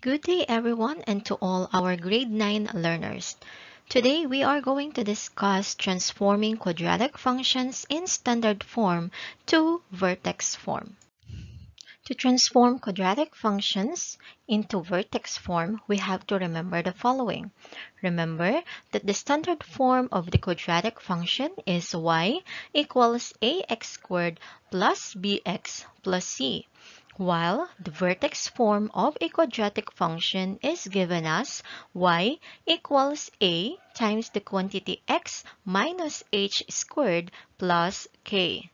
Good day everyone and to all our grade 9 learners. Today we are going to discuss transforming quadratic functions in standard form to vertex form. To transform quadratic functions into vertex form, we have to remember the following. Remember that the standard form of the quadratic function is y equals ax squared plus bx plus c while the vertex form of a quadratic function is given as y equals a times the quantity x minus h squared plus k.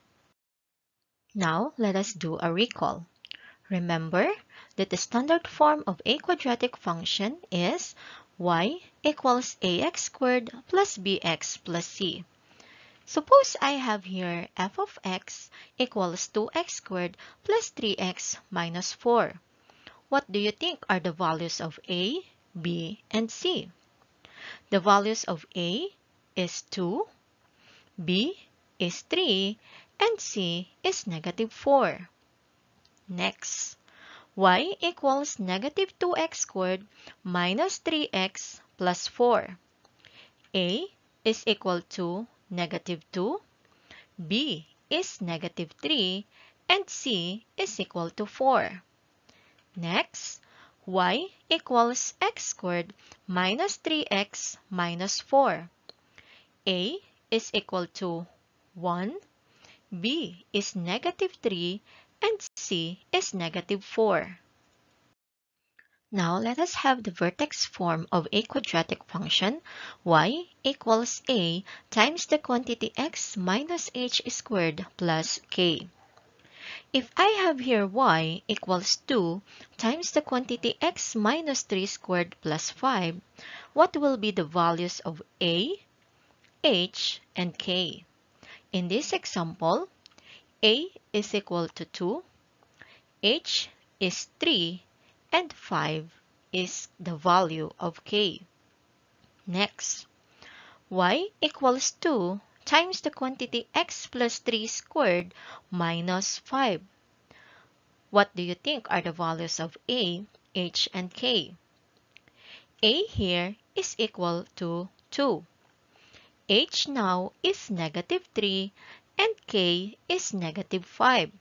Now, let us do a recall. Remember that the standard form of a quadratic function is y equals ax squared plus bx plus c. Suppose I have here f of x equals 2x squared plus 3x minus 4. What do you think are the values of a, b, and c? The values of a is 2, b is 3, and c is negative 4. Next, y equals negative 2x squared minus 3x plus 4. a is equal to negative 2, b is negative 3, and c is equal to 4. Next, y equals x squared minus 3x minus 4. a is equal to 1, b is negative 3, and c is negative 4. Now let us have the vertex form of a quadratic function y equals a times the quantity x minus h squared plus k. If I have here y equals 2 times the quantity x minus 3 squared plus 5, what will be the values of a, h, and k? In this example, a is equal to 2, h is 3, and 5 is the value of k. Next, y equals 2 times the quantity x plus 3 squared minus 5. What do you think are the values of a, h, and k? a here is equal to 2. h now is negative 3 and k is negative 5.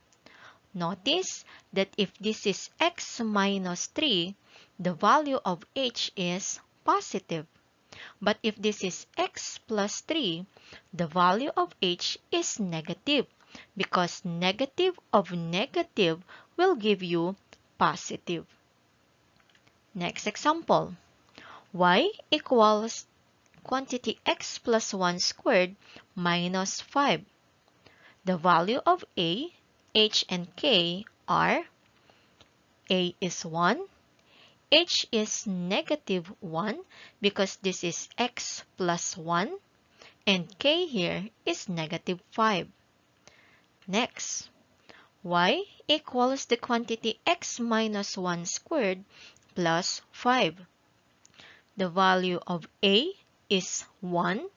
Notice that if this is x minus 3, the value of h is positive. But if this is x plus 3, the value of h is negative because negative of negative will give you positive. Next example. y equals quantity x plus 1 squared minus 5. The value of a h and k are a is 1, h is negative 1 because this is x plus 1, and k here is negative 5. Next, y equals the quantity x minus 1 squared plus 5. The value of a is 1,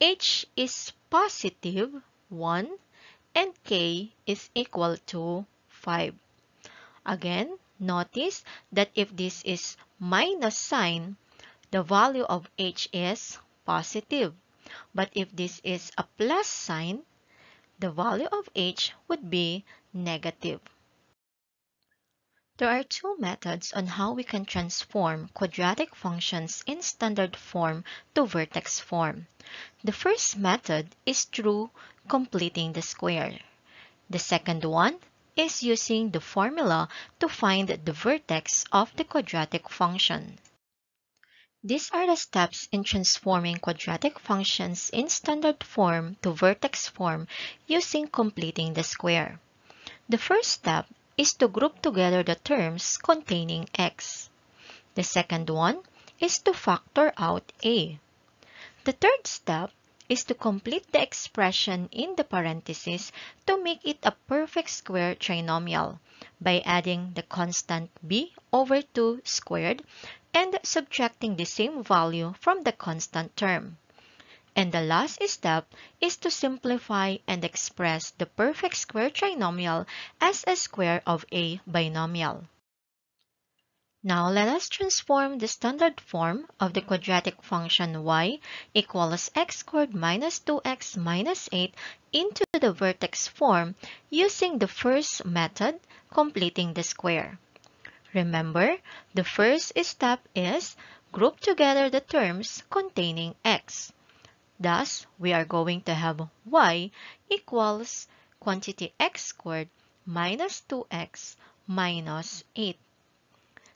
h is positive 1, and k is equal to 5. Again, notice that if this is minus sign, the value of h is positive. But if this is a plus sign, the value of h would be negative. There are two methods on how we can transform quadratic functions in standard form to vertex form. The first method is through completing the square. The second one is using the formula to find the vertex of the quadratic function. These are the steps in transforming quadratic functions in standard form to vertex form using completing the square. The first step is to group together the terms containing x. The second one is to factor out a. The third step is to complete the expression in the parentheses to make it a perfect square trinomial by adding the constant b over 2 squared and subtracting the same value from the constant term. And the last step is to simplify and express the perfect square trinomial as a square of a binomial. Now let us transform the standard form of the quadratic function y equals x squared minus 2x minus 8 into the vertex form using the first method, completing the square. Remember, the first step is group together the terms containing x. Thus, we are going to have y equals quantity x squared minus 2x minus 8.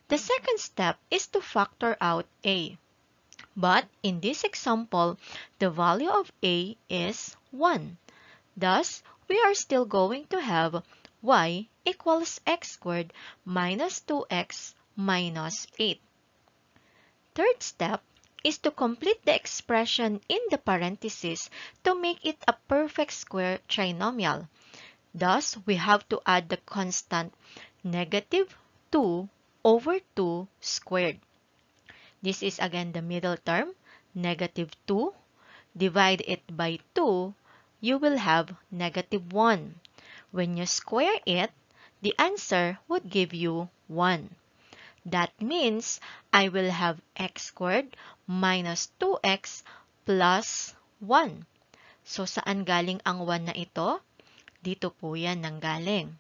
The second step is to factor out a. But in this example, the value of a is 1. Thus, we are still going to have y equals x squared minus 2x minus 8. Third step is to complete the expression in the parentheses to make it a perfect square trinomial. Thus, we have to add the constant negative 2 over 2 squared. This is again the middle term, negative 2. Divide it by 2, you will have negative 1. When you square it, the answer would give you 1. That means I will have x squared minus 2x plus 1. So, saan galing ang 1 na ito? Dito po yan nanggaling.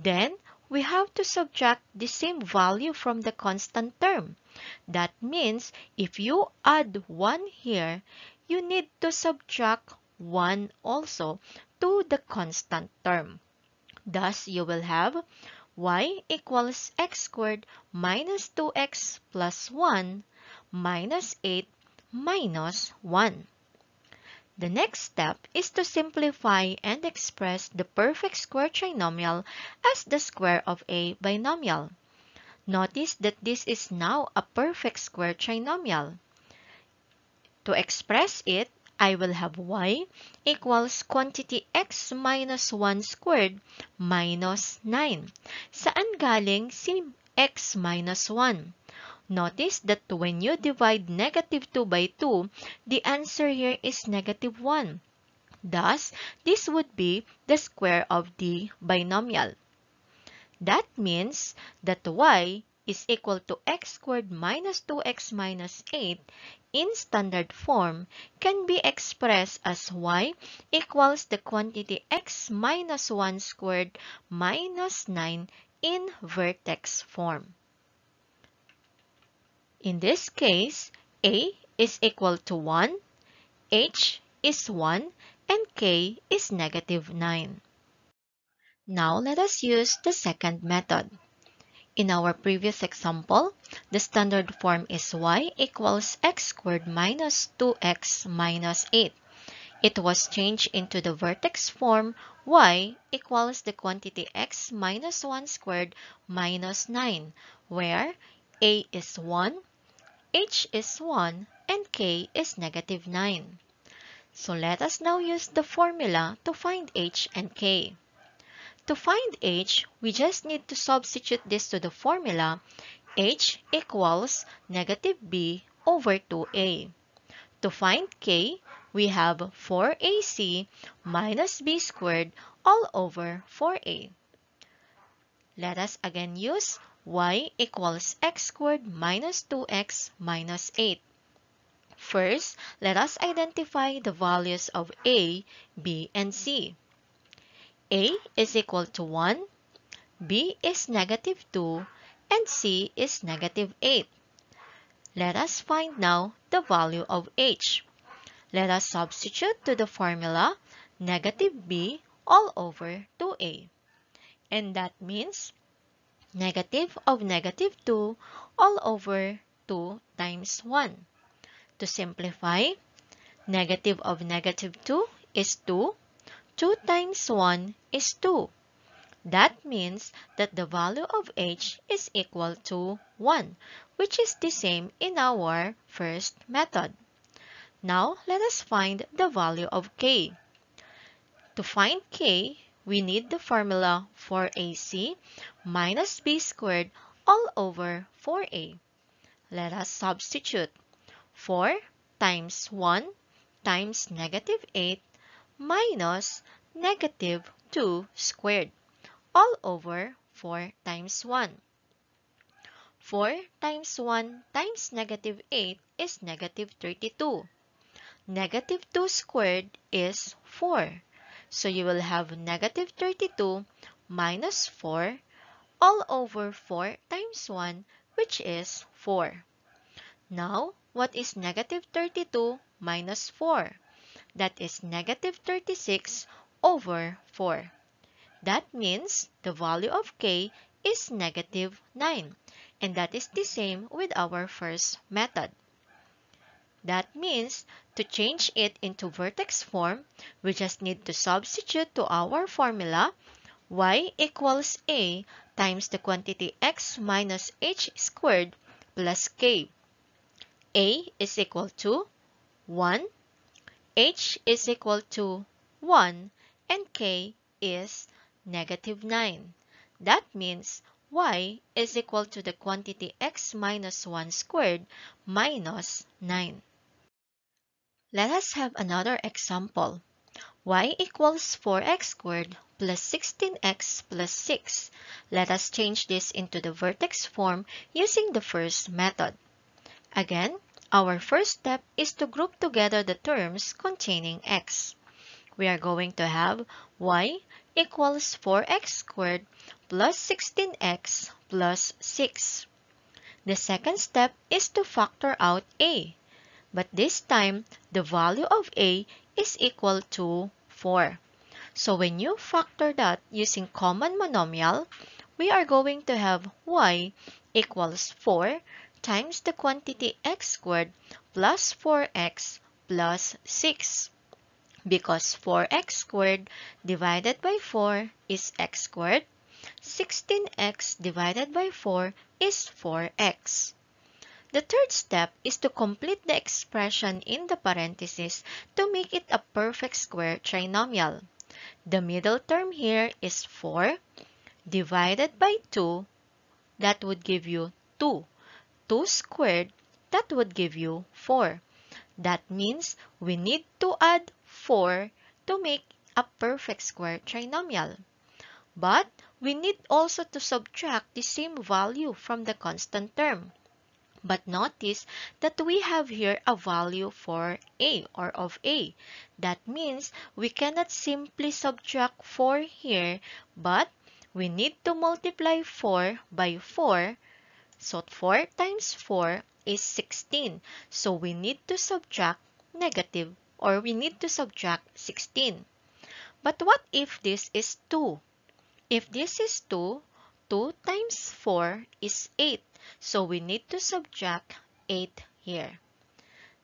Then, we have to subtract the same value from the constant term. That means if you add 1 here, you need to subtract 1 also to the constant term. Thus, you will have y equals x squared minus 2x plus 1 minus 8 minus 1. The next step is to simplify and express the perfect square trinomial as the square of a binomial. Notice that this is now a perfect square trinomial. To express it, I will have y equals quantity x minus 1 squared minus 9. Saan galing si x minus 1? Notice that when you divide negative 2 by 2, the answer here is negative 1. Thus, this would be the square of the binomial. That means that y is equal to x squared minus 2x minus 8 in standard form can be expressed as y equals the quantity x minus 1 squared minus 9 in vertex form. In this case, A is equal to 1, H is 1, and K is negative 9. Now let us use the second method. In our previous example, the standard form is y equals x squared minus 2x minus 8. It was changed into the vertex form y equals the quantity x minus 1 squared minus 9, where a is 1, h is 1 and k is negative 9. So let us now use the formula to find h and k. To find h, we just need to substitute this to the formula h equals negative b over 2a. To find k, we have 4ac minus b squared all over 4a. Let us again use y equals x squared minus 2x minus 8. First, let us identify the values of a, b, and c. a is equal to 1, b is negative 2, and c is negative 8. Let us find now the value of h. Let us substitute to the formula negative b all over 2a. And that means negative of negative 2 all over 2 times 1. To simplify, negative of negative 2 is 2. 2 times 1 is 2. That means that the value of h is equal to 1, which is the same in our first method. Now, let us find the value of k. To find k, we need the formula 4ac minus b squared all over 4a. Let us substitute. 4 times 1 times negative 8 minus negative 2 squared all over 4 times 1. 4 times 1 times negative 8 is negative 32. Negative 2 squared is 4. So you will have negative 32 minus 4 all over 4 times 1 which is 4. Now, what is negative 32 minus 4? That is negative 36 over 4. That means the value of k is negative 9 and that is the same with our first method. That means to change it into vertex form, we just need to substitute to our formula y equals a times the quantity x minus h squared plus k. a is equal to 1, h is equal to 1, and k is negative 9. That means y is equal to the quantity x minus 1 squared minus 9. Let us have another example. y equals 4x squared plus 16x plus 6. Let us change this into the vertex form using the first method. Again, our first step is to group together the terms containing x. We are going to have y equals 4x squared plus 16x plus 6. The second step is to factor out a but this time the value of a is equal to 4. So when you factor that using common monomial, we are going to have y equals 4 times the quantity x squared plus 4x plus 6. Because 4x squared divided by 4 is x squared, 16x divided by 4 is 4x. The third step is to complete the expression in the parentheses to make it a perfect square trinomial. The middle term here is 4 divided by 2. That would give you 2. 2 squared, that would give you 4. That means we need to add 4 to make a perfect square trinomial. But we need also to subtract the same value from the constant term. But notice that we have here a value for a or of a. That means we cannot simply subtract 4 here, but we need to multiply 4 by 4. So 4 times 4 is 16. So we need to subtract negative or we need to subtract 16. But what if this is 2? If this is 2, 2 times 4 is 8. So we need to subtract 8 here.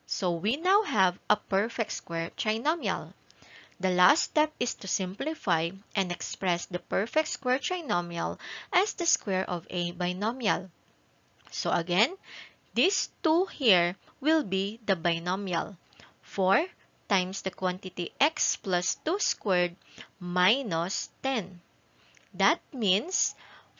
So we now have a perfect square trinomial. The last step is to simplify and express the perfect square trinomial as the square of a binomial. So again, this 2 here will be the binomial. 4 times the quantity x plus 2 squared minus 10. That means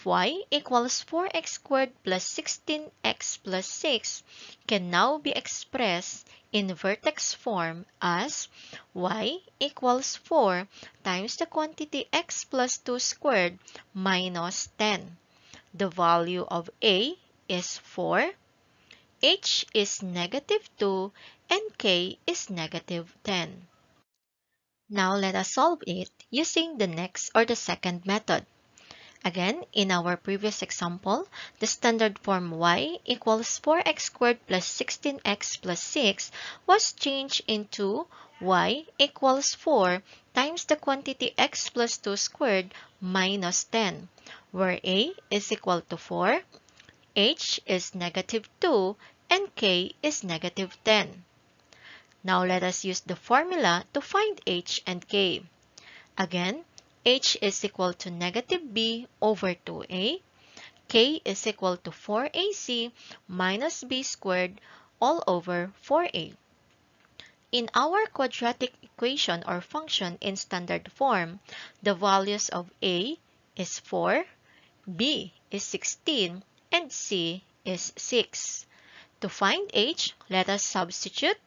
y equals 4x squared plus 16x plus 6 can now be expressed in vertex form as y equals 4 times the quantity x plus 2 squared minus 10. The value of a is 4, h is negative 2, and k is negative 10. Now let us solve it using the next or the second method. Again, in our previous example, the standard form y equals 4x squared plus 16x plus 6 was changed into y equals 4 times the quantity x plus 2 squared minus 10, where a is equal to 4, h is negative 2, and k is negative 10. Now let us use the formula to find h and k. Again, h is equal to negative b over 2a. k is equal to 4ac minus b squared all over 4a. In our quadratic equation or function in standard form, the values of a is 4, b is 16, and c is 6. To find h, let us substitute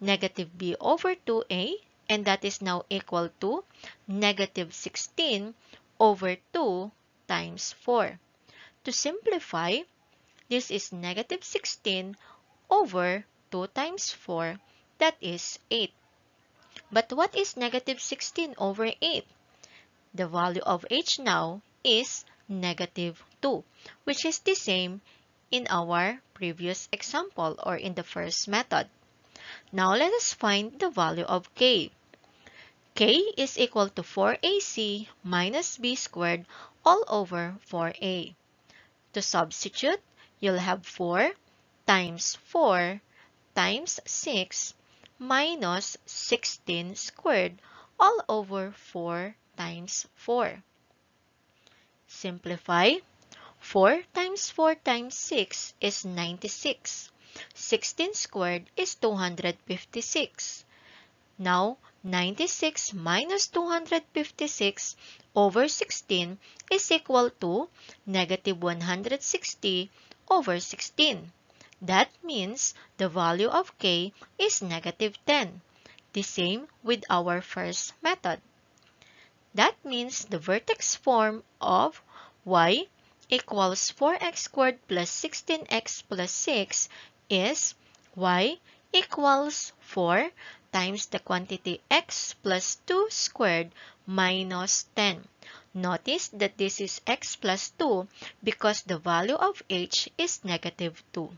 negative b over 2a and that is now equal to negative 16 over 2 times 4. To simplify, this is negative 16 over 2 times 4, that is 8. But what is negative 16 over 8? The value of h now is negative 2, which is the same in our previous example or in the first method. Now let us find the value of k. k is equal to 4ac minus b squared all over 4a. To substitute, you'll have 4 times 4 times 6 minus 16 squared all over 4 times 4. Simplify. 4 times 4 times 6 is 96. 16 squared is 256. Now, 96 minus 256 over 16 is equal to negative 160 over 16. That means the value of k is negative 10. The same with our first method. That means the vertex form of y equals 4x squared plus 16x plus 6 is y equals 4 times the quantity x plus 2 squared minus 10. Notice that this is x plus 2 because the value of h is negative 2.